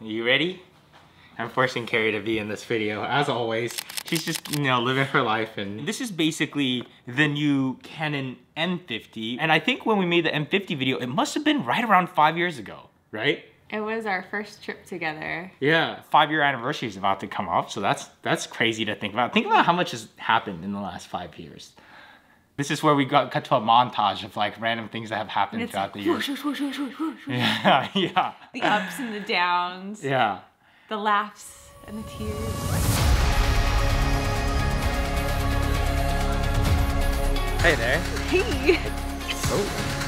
You ready? I'm forcing Kari to be in this video, as always. She's just, you know, living her life. And this is basically the new Canon M50. And I think when we made the M50 video, it must have been right around five years ago, right? It was our first trip together. Yeah, five year anniversary is about to come up, so that's that's crazy to think about. Think about how much has happened in the last five years. This is where we got cut to a montage of like random things that have happened It's throughout the like, years. whoosh, whoosh, whoosh, whoosh, whoosh, whoosh. Yeah, yeah, The ups and the downs, yeah. the laughs and the tears. Hey there. Hey! Oh.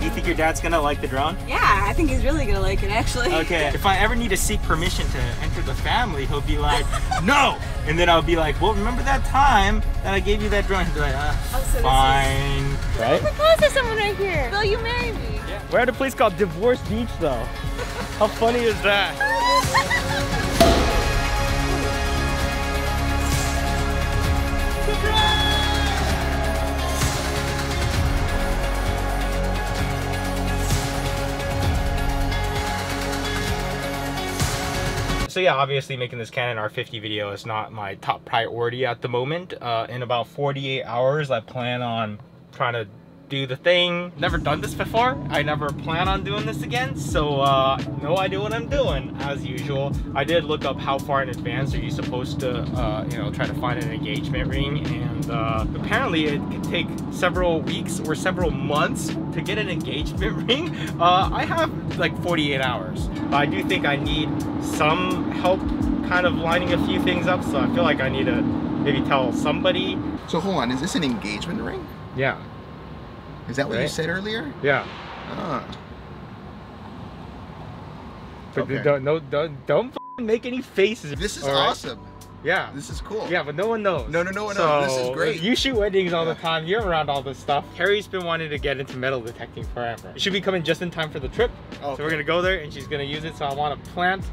Do you think your dad's gonna like the drone? Yeah, I think he's really gonna like it actually. Okay. If I ever need to seek permission to enter the family, he'll be like, no! And then I'll be like, well, remember that time that I gave you that drone? He'll be like, uh, Oh, so fine. Right? My gosh, there's someone right here. Will you marry me? Yeah. We're at a place called Divorce Beach, though. How funny is that? So yeah, obviously making this Canon R50 video is not my top priority at the moment. Uh, in about 48 hours, I plan on trying to do the thing. Never done this before. I never plan on doing this again. So uh, no idea what I'm doing as usual. I did look up how far in advance are you supposed to, uh, you know, try to find an engagement ring. And uh, apparently it can take several weeks or several months to get an engagement ring. Uh, I have like 48 hours. But I do think I need some help kind of lining a few things up. So I feel like I need to maybe tell somebody. So hold on, is this an engagement ring? Yeah, Is that what you said earlier? yeah. Ah. But Okay. don't, no, don't, don't make any faces. This is right? awesome. Yeah. This is cool. Yeah, but no one knows. No, no, no one knows. This is great. You shoot weddings all the time. You're around all this stuff. Kari's been wanting to get into metal detecting forever. She'll be coming just in time for the trip. So we're gonna go there and she's gonna use it. So I want to plant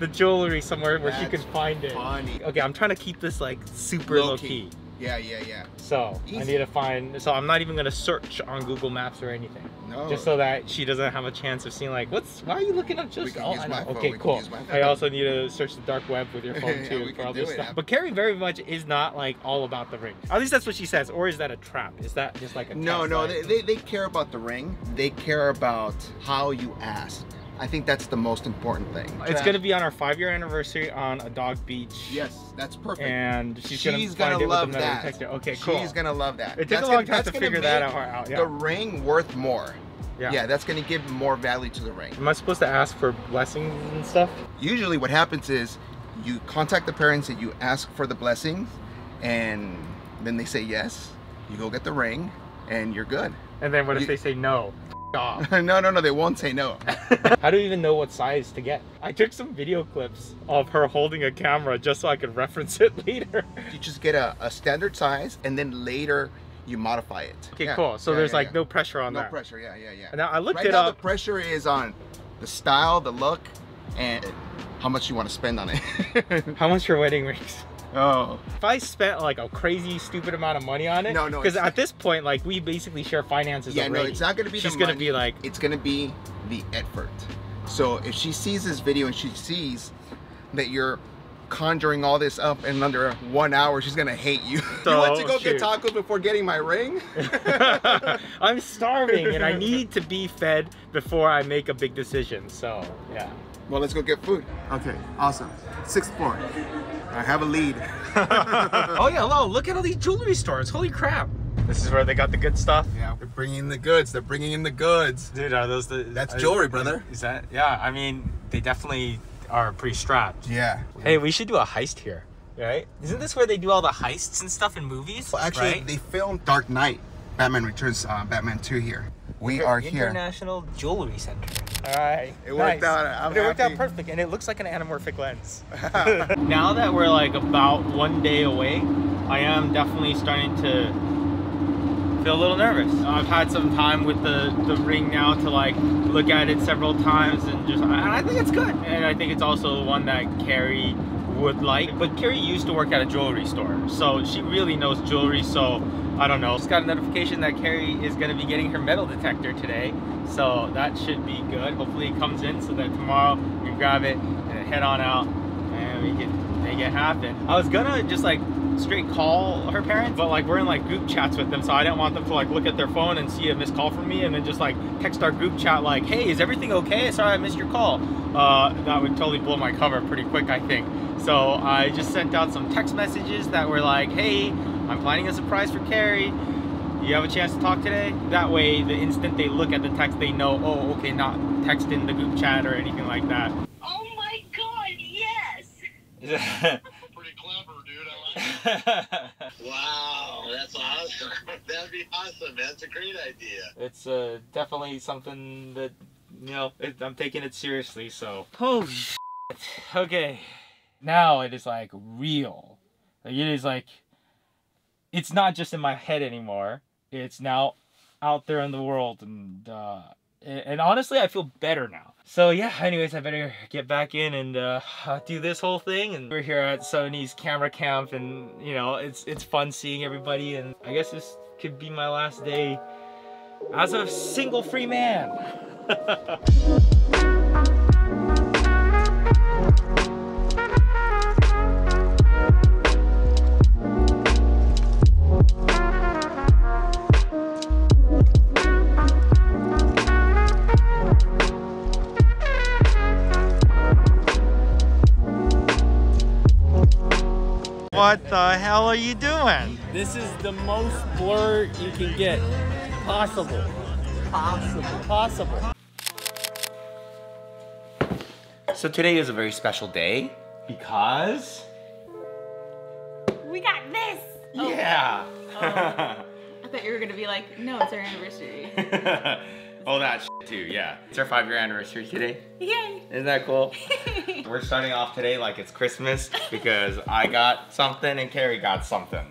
the jewelry somewhere where she can find it. funny. Okay, I'm trying to keep this like super low, Low key. key. Yeah, yeah, yeah. So I need to find. So I'm not even gonna search on Google Maps or anything. No. Just so that she doesn't have a chance of seeing like, what's? Why are you looking up just? oh, use I my know. phone, Okay, cool. I also need to search the dark web with your phone too we for all this it. stuff. But Kari very much is not like all about the ring. At least that's what she says. Or is that a trap? Is that just like a No, no, they, they, they care about the ring. They care about how you ask. I think that's the most important thing. It's gonna be on our five-year anniversary on a dog beach. Yes, that's perfect. And she's, She's gonna, gonna, love with the metal that. detector. Okay, cool. She's gonna love that. It took That's a long gonna- time to figure that out. out, Yeah. The ring worth more. yeah. Yeah, that's gonna give more value to the ring. Am I supposed to ask for blessings and stuff? Usually, what happens is you contact the parents and you ask for the blessings, and then they say yes. You go get the ring, and you're good. And then what if You- they say no? F- off. no, no, no, they won't say no. How do you even know what size to get? I took some video clips of her holding a camera just so I could reference it later. you just get a, a standard size, and then later you modify it. Okay, Yeah, cool. So yeah, there's yeah, like yeah. no pressure on no that. No pressure. Yeah, yeah, yeah. Now I looked right it now, up. the pressure is on the style, the look, and how much you want to spend on it. How much for wedding rings? Oh, If I spent like a crazy stupid amount of money on it, No, no, because at this point, like we basically share finances yeah, no, it's not gonna be. She's the gonna money, be like, it's gonna be the effort. So if she sees this video and she sees that you're conjuring all this up in under one hour, she's gonna hate you. So, you want to oh, go shoot. get tacos before getting my ring? I'm starving and I need to be fed before I make a big decision. So yeah. well, let's go get food. Okay, awesome. Sixth floor. I have a lead. oh yeah, hello. Look at all these jewelry stores. Holy crap. This is where they got the good stuff. Yeah, they're bringing in the goods. They're bringing in the goods. Dude, are those the? That's are- jewelry, brother. Is that? Yeah, I mean, they definitely are pretty strapped. Yeah. Hey, we should do a heist here, right? Isn't this where they do all the heists and stuff in movies? Well, actually, right? they filmed Dark Knight, Batman Returns, uh, Batman 2 here. We are here. International Jewelry Center. All right. It worked nice. out. I'm it worked out perfect, and it looks like an anamorphic lens. now that we're like about one day away, I am definitely starting to feel a little nervous. I've had some time with the, the ring now to like look at it several times and just, and I think it's good. And I think it's also the one that Kari would like. But Kari used to work at a jewelry store, so she really knows jewelry. So I don't know. Just got a notification that Kari is going to be getting her metal detector today, so that should be good. Hopefully it comes in so that tomorrow we grab it and head on out and we can make it happen. I was gonna just like straight call her parents, but like we're in like group chats with them, so I didn't want them to like look at their phone and see a missed call from me and then just like text our group chat like, hey, is everything okay? Sorry I missed your call. Uh, that would totally blow my cover pretty quick, I think. So I just sent out some text messages that were like, hey, I'm planning a surprise for Kari. You have a chance to talk today? That way, the instant they look at the text, they know, oh, okay, not text in the group chat or anything like that. Oh my god, yes! Pretty clever, dude. I like Wow, that's awesome. That'd be awesome. That's a great idea. it's uh, definitely something that you know it, I'm taking it seriously. So oh shit. okay, now it is like real. Like it is like it's not just in my head anymore. It's now out there in the world, and uh, and honestly, I feel better now. So yeah, anyways, I better get back in and uh, do this whole thing. And we're here at Sony's camera camp, and you know, it's it's fun seeing everybody. And I guess this could be my last day as a single free man. This is the most blur you can get possible. Possible. Possible. So today is a very special day because We got this. yeah. Oh. Oh. I thought you were gonna be like, no, it's our anniversary. oh, that shit too. Yeah, it's our five-year anniversary today. Yay. Isn't that cool? We're starting off today like it's Christmas because I got something and Kari got something.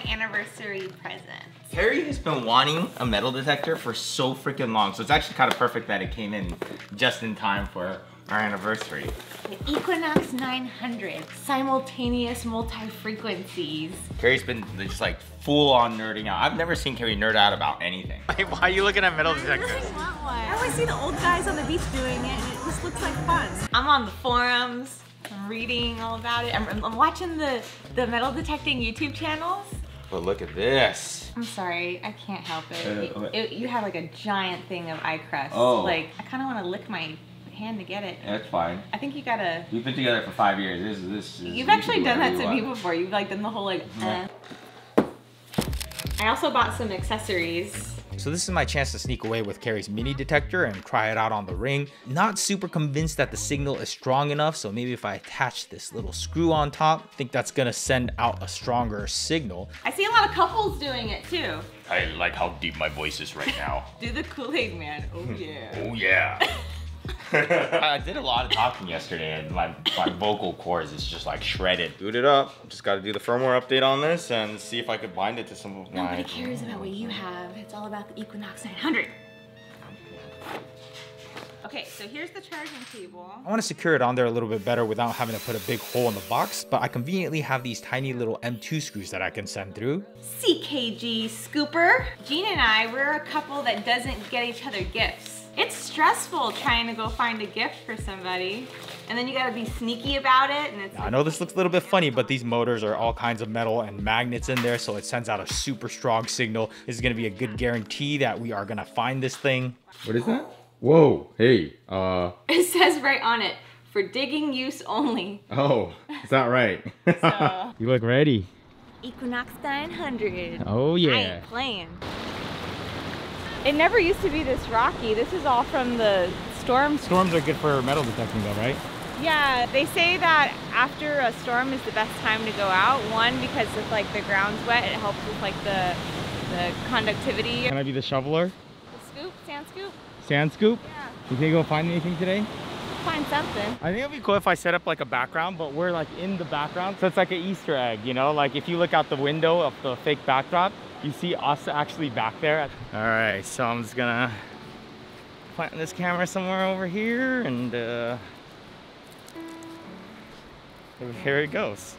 This my anniversary present. Kari has been wanting a metal detector for so freaking long, so it's actually kind of perfect that it came in just in time for our anniversary. The Equinox 900 simultaneous multi-frequencies. Kari's been just like full on nerding out. I've never seen Kari nerd out about anything. Why are you looking at metal detectors? I always see the old guys on the beach doing it and it just looks like fun. I'm on the forums, I'm reading all about it. I'm, I'm watching the, the metal detecting YouTube channels. But look at this. I'm sorry, I can't help it. Uh, It- it- you have like a giant thing of eye crust. Oh. Like, I kind of want to lick my hand to get it. That's fine. I think you gotta. We've been together for five years. This is this. Is, You've actually done that to me before. You've like done the whole like. Yeah. eh. I also bought some accessories. So this is my chance to sneak away with Kari's mini detector and try it out on the ring. Not super convinced that the signal is strong enough, so maybe if I attach this little screw on top, I think that's gonna send out a stronger signal. I see a lot of couples doing it too. I like how deep my voice is right now. Do the Kool Aid Man. Oh yeah. oh yeah. I did a lot of talking yesterday and my, my vocal cords is just like shredded. Boot it up. Just gotta do the firmware update on this and see if I could bind it to some of my... Nobody cares about what you have. It's all about the Equinox 900. Okay, so here's the charging cable. I want to secure it on there a little bit better without having to put a big hole in the box, but I conveniently have these tiny little M2 screws that I can send through. CKG Scooper. Gene and I, we're a couple that doesn't get each other gifts. It's stressful trying to go find a gift for somebody. And then you gotta be sneaky about it. And it's Now, I know this looks a little bit funny, but these motors are all kinds of metal and magnets in there, so it sends out a super strong signal. This is gonna be a good guarantee that we are gonna find this thing. What is that? Whoa, hey, uh, It says right on it, for digging use only. oh, is that right? So, You look ready. Equinox 900. Oh yeah. I ain't playing. It never used to be this rocky. This is all from the storm. Storms are good for metal detecting though, right? Yeah, they say that after a storm is the best time to go out. One, because if like the ground's wet, it helps with like the the conductivity. Can I be the shoveler? The scoop, sand scoop. Sand scoop? Yeah, You think you'll find anything today? find something. I think it'd be cool if I set up like a background, but we're like in the background. So it's like an Easter egg, you know? Like if you look out the window of the fake backdrop, you see us actually back there. All right, so I'm just gonna plant this camera somewhere over here and uh, here it goes.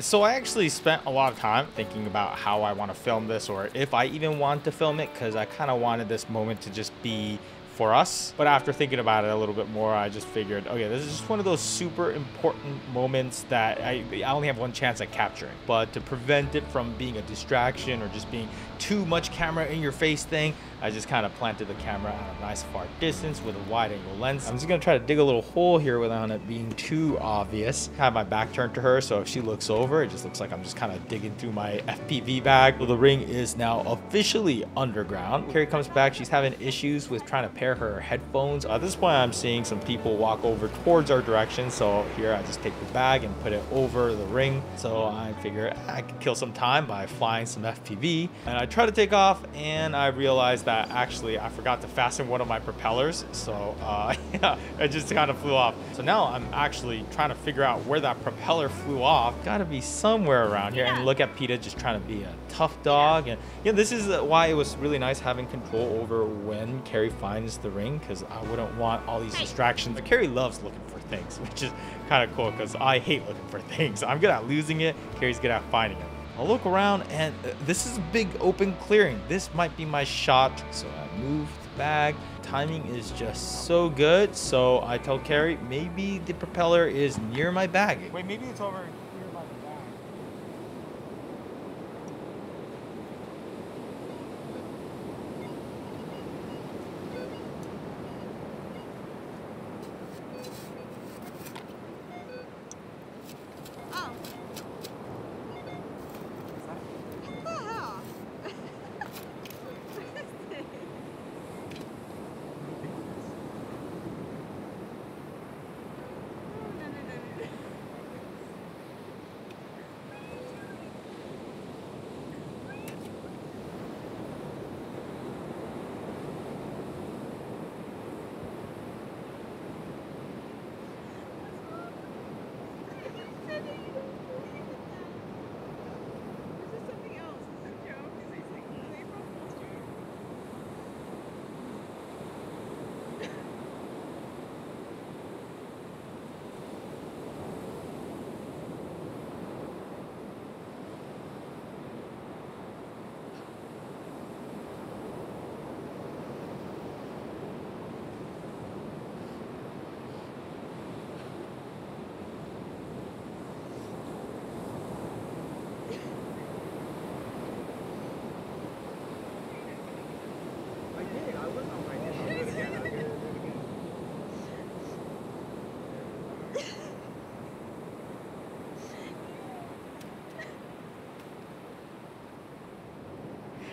So I actually spent a lot of time thinking about how I want to film this or if I even want to film it because I kind of wanted this moment to just be for us. But after thinking about it a little bit more, I just figured, okay, this is just one of those super important moments that I, I only have one chance at capturing. But to prevent it from being a distraction or just being too much camera in your face thing, I just kind of planted the camera at a nice far distance with a wide angle lens. I'm just gonna try to dig a little hole here without it being too obvious. Have my back turned to her, so if she looks over, it just looks like I'm just kind of digging through my FPV bag. So the ring is now officially underground. Kari comes back, she's having issues with trying to pair her headphones. At this point, I'm seeing some people walk over towards our direction, so here I just take the bag and put it over the ring. So I figure I could kill some time by flying some FPV. And I try to take off, and I realized that actually I forgot to fasten one of my propellers. So uh, yeah, it just kind of flew off. So now I'm actually trying to figure out where that propeller flew off. Gotta be somewhere around here. And look at PETA just trying to be a tough dog. And yeah, this is why it was really nice having control over when Kari finds the ring because I wouldn't want all these distractions. But Kari loves looking for things, which is kind of cool because I hate looking for things. I'm good at losing it. Kari's good at finding it. I'll look around and uh, this is a big open clearing. This might be my shot. So I move the bag. Timing is just so good. So I tell Kari, maybe the propeller is near my bag. Wait, maybe it's over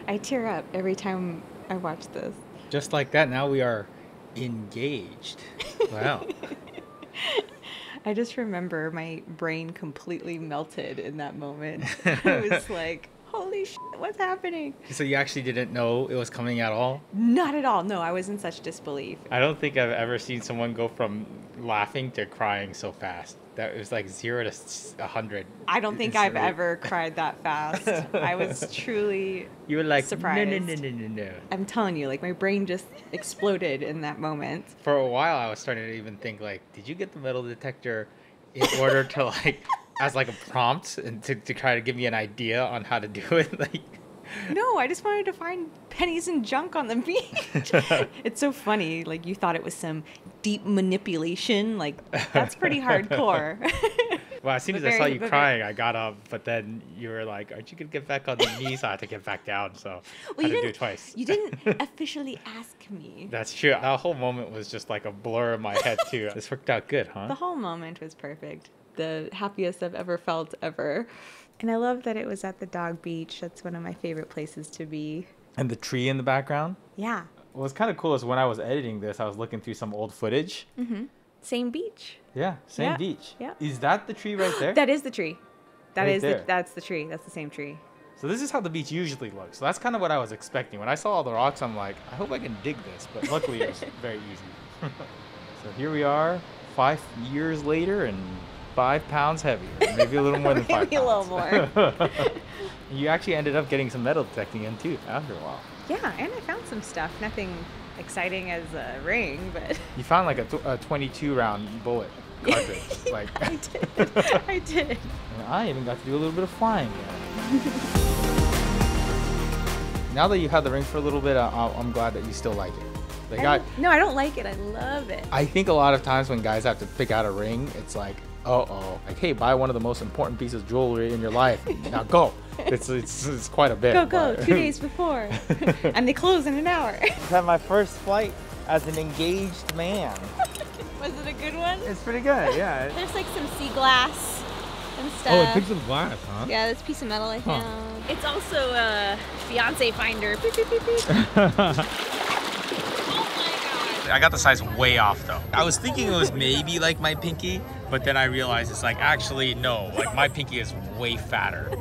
I tear up every time I watch this. Just like that, now we are engaged. Wow. I just remember my brain completely melted in that moment. I was like, holy shit, what's happening? so you actually didn't know it was coming at all? Not at all. No, I was in such disbelief. I don't think I've ever seen someone go from laughing to crying so fast. That was like zero to a hundred. I don't think I've ever cried that fast. I was truly, You were like, surprised. no, no, no, no, no, no. I'm telling you, like my brain just exploded in that moment. For a while, I was starting to even think like, did you get the metal detector in order to like, as like a prompt and to, to try to give me an idea on how to do it? Like, No, I just wanted to find pennies and junk on the beach. it's so funny. Like you thought it was some deep manipulation. Like that's pretty hardcore. well, as soon as I saw you very- crying, I got up, but then you were like, aren't you gonna get back on the knees? I had to get back down, so I you to do didn't. it twice. You didn't officially ask me. That's true. That whole moment was just like a blur in my head too. this worked out good, huh? The whole moment was perfect. The happiest I've ever felt ever. And I love that it was at the dog beach. That's one of my favorite places to be. And the tree in the background. Yeah. What was kind of cool is when I was editing this, I was looking through some old footage. Mhm. Same beach. Yeah, same Yeah, beach. yeah. Is that the tree right there? That is the tree. That Right is there. the that's the tree. That's the same tree. so this is how the beach usually looks. So that's kind of what I was expecting. When I saw all the rocks, I'm like, I hope I can dig this. But luckily, it was very easy. so here we are, five years later, and five pounds heavier. Maybe a little more than five Maybe a little pounds. you actually ended up getting some metal detecting in too after a while. Yeah, and I found some stuff. Nothing exciting as a ring, but You found like a, tw- a 22 round bullet cartridge. like I did. I did. And I even got to do a little bit of flying. now that you've had the ring for a little bit, I, I'm glad that you still like it. Like I I, no, I don't like it. I love it. I think a lot of times when guys have to pick out a ring, it's like, uh oh, like hey, buy one of the most important pieces of jewelry in your life. now go. It's it's, it's quite a bit. Go, go, but- two days before. and they close in an hour. had my first flight as an engaged man. Was it a good one? It's pretty good, yeah. There's like some sea glass and stuff. Oh, it picks up glass, huh? Yeah, this piece of metal I Huh. found. It's also a fiance finder. Beep, beep, beep, beep. oh my god. I got the size way off though. I was thinking it was maybe like my pinky, but then I realized it's like actually no, like my pinky is way fatter.